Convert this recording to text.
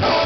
Oh!